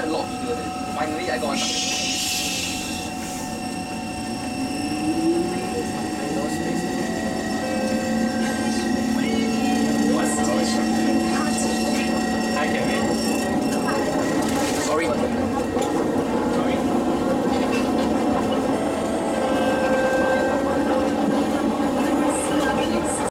a lot. Finally I got one